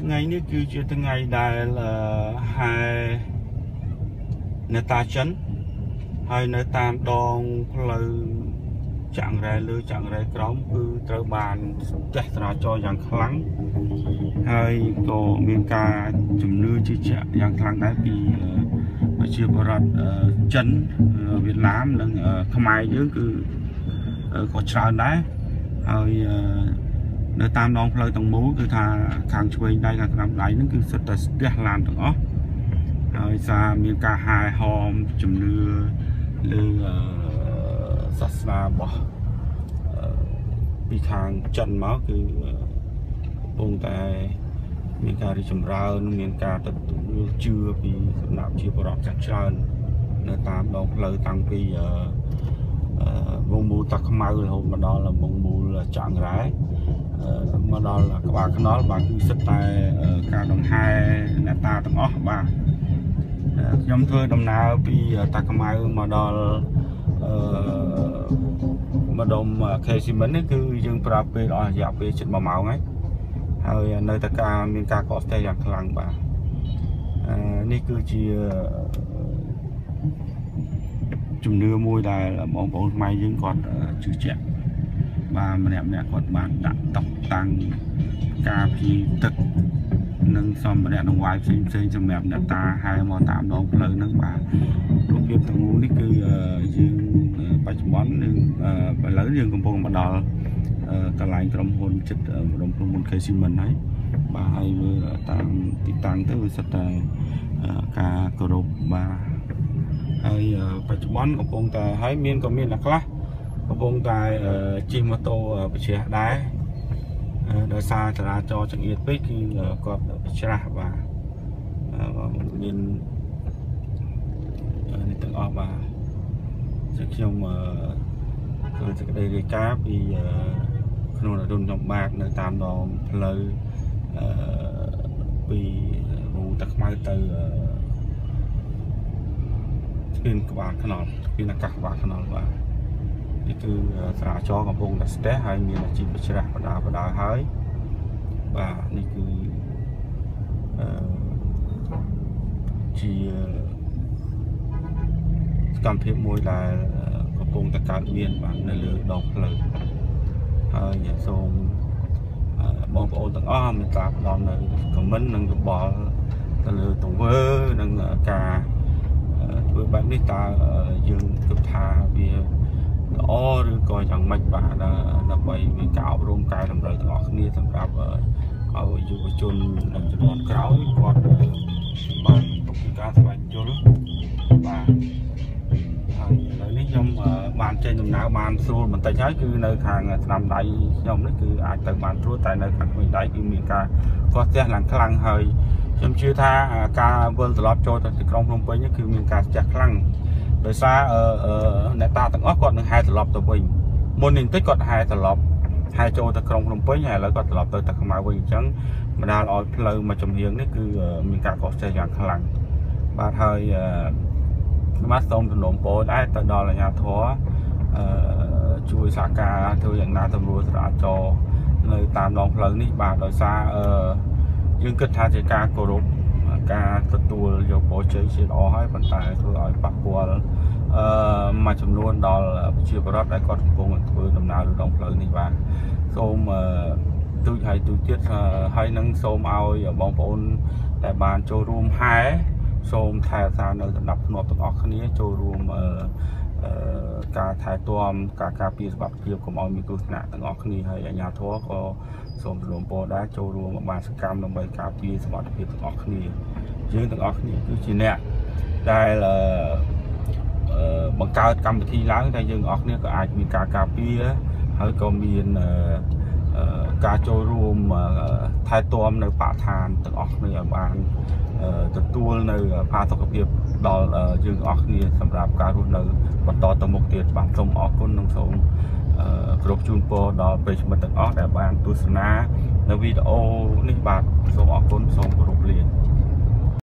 ថ្ងៃនេះគឺជាថ្ងៃដែលហែនៅតាចិនហើយនៅតាមដងផ្លូវចាក់រ៉ែលើចាក់រ៉ែក្រោមគឺត្រូវបានស្ទះចរាចរណ៍យ៉ាងខ្លាំងហើយក៏មានការជំនឿជឿជាក់យ៉ាងខ្លាំងដែរពីប្រជាពលរដ្ឋចិនវៀតណាមនិងខ្មែរយើងគឺក៏ច្រើនដែរហើយ នៅតាមដងផ្លូវទាំងមូលគឺថាខាងឆ្វេងដៃខាងក្រោមដៃហ្នឹងគឺសុទ្ធតែស្ទះឡានទាំងអស់ហើយសារមានការហាយហោមជំនឿលើសាសនារបស់ពីខាងចិនមកគឺកំពុងតែមានការរីចម្រើនមានការទទួលជឿពីសំណាក់ជាបរិបទចាស់ច្រើននៅតាមដងផ្លូវតាំងពីវងមូលតាខ្មៅរហូតមកដល់វងមូលចាក់រ៉ែ មកដល់ក្បាលខ្នល់បាទគឺសិតតែការដង្ហែអ្នកតាទាំងអស់បាទខ្ញុំធ្វើដំណើរពីតាខ្មៅមកដល់អឺម្ដុំ K-Cement នេះគឺយើងប្រើពេលអស់រយៈពេលជិត1ម៉ោងហើយហើយនៅតែការមានការកកស្ទះយ៉ាងខ្លាំងបាទនេះគឺជាជំនឿមួយដែលបងប្អូនខ្មែរយើងគាត់ជឿជាក់ បាទម្នាក់ម្នាក់គាត់បានដាក់តុបតាំងការពីទឹកនិងសម្ភារៈដង្វាយផ្សេងផ្សេងសម្រាប់អ្នកតាហែមកតាមដងផ្លូវហ្នឹងបាទរូបភាពទាំងមូលនេះគឺយើងបច្ចុប្បន្ននឹងឥឡូវយើងកំពុងមកដល់កន្លែងក្រុមហ៊ុនចិត្តក្រុមហ៊ុន KC Cement ហើយបាទហើយមើលតាមទីតាំងទៅវាសិតតែការគោរពបាទហើយបច្ចុប្បន្នកំពុងតែហើយមានក៏មានអ្នកខ្លះ កំពុងតែជិះម៉ូតូប្រជ្រះដែរដោយសារចរាចរណ៍ចង្អៀតពេកគឺគាត់ច្រាស់បាទមាននេះទាំងអស់បាទគឺខ្ញុំធ្វើសេចក្តីរាយការណ៍ពីក្នុងរដូវខ្ញុំបាទនៅតាមដងផ្លូវអឺពីរូតាខ្មៅទៅស្ពានក្បាលខ្នល់ស្ពានអាកាសក្បាលខ្នល់បាទ នេះគឺស្រាចរកំពុងតែស្ទះហើយមានអាជីវច្រាស់បដាបដាហើយបាទនេះគឺអឺជាសកម្មភាពមួយដែលកំពុងតែកើតមានបាទនៅលើដងផ្លូវហើយសូមបងប្អូនទាំងអស់មេត្តាផ្ដល់នៅខមមិននិងយោបល់ទៅលើទង្វើនិងការធ្វើបែបនេះតើយើងគិតថាវា ល្អឬក៏យ៉ាងម៉េចបាទដើម្បីមានការអប់រំកែតម្រូវទាំងអស់គ្នាសម្រាប់ឲ្យយុវជននិងជំនាន់ក្រោយគាត់បានការស្វែងយល់បាទហើយឥឡូវនេះខ្ញុំបានចេញដំណើរបានស្រួលបន្តិចហើយគឺនៅខាងស្នាមដៃខ្ញុំនេះគឺអាចទៅបានស្រួលតែនៅខាងវិញដៃគឺមានការកោះផ្ទះឡើងខ្លាំងហើយខ្ញុំជឿថាការវិលត្រឡប់ចូលទៅទីក្រុងភ្នំពេញគឺមានការស្ទះខ្លាំង ដោយសារអ្នកតាទាំងអស់គាត់នឹងហែត្រឡប់ទៅវិញមុននេះបន្តិចគាត់ហែត្រឡប់ហែចូលទៅក្រុងភ្នំពេញហើយឥឡូវគាត់ត្រឡប់ទៅតាខ្មៅវិញអញ្ចឹងបណ្ដាលឲ្យផ្លូវមួយចំហៀងនេះគឺមានការកកស្ទះយ៉ាងខ្លាំងបាទហើយខ្ញុំបាទសូមទំនុំពោដែរទៅដល់អាជ្ញាធរអឺជួយសហការធ្វើយ៉ាងណាទៅរួចចរាចរណ៍នៅតាមដងផ្លូវនេះបាទដោយសារអឺយើងគិតថាជាការគោរព ការទទួលយកពរជ័យជាល្អហើយប៉ុន្តែធ្វើឲ្យប៉ះពាល់អឺមួយចំនួនដល់ប្រជាពលរដ្ឋដែលគាត់កំពុងធ្វើដំណើរលើដងផ្លូវនេះបាទសូមអឺទូចហើយទូចទៀតហើយនឹងសូមឲ្យបងប្អូនដែលបានចូលរួមហែសូមថែរក្សានៅដំណាប់ធ្នាប់ទាំងអស់គ្នាចូលរួមអឺ ការថែទាំការការពារសុខភាពកុំឲ្យមានគ្រោះថ្នាក់ទាំងអស់គ្នាហើយអាជ្ញាធរក៏សូមរំពរដែរចូលរួមបានសកម្មដើម្បីការពារសុខភាពទាំងអស់គ្នាយើងទាំងអស់គ្នាគឺជាអ្នកដែលបង្កើតកម្មវិធីឡើងតែយើងអស់គ្នាក៏អាចមានការការពារហើយក៏មាន ការចូលរួមថែទាំនៅបរិស្ថានទាំងអស់គ្នាឲ្យបានទទួលនៅផាសុកភាពដល់យើងអស់គ្នាសម្រាប់ការរស់នៅបន្តទៅមុខទៀតបាទសូមអរគុណនិងសូមគ្រប់ជូនពរដល់ប្រិយមិត្តទាំងអស់ដែលបានទស្សនានៅវីដេអូនេះបាទសូមអរគុណសូម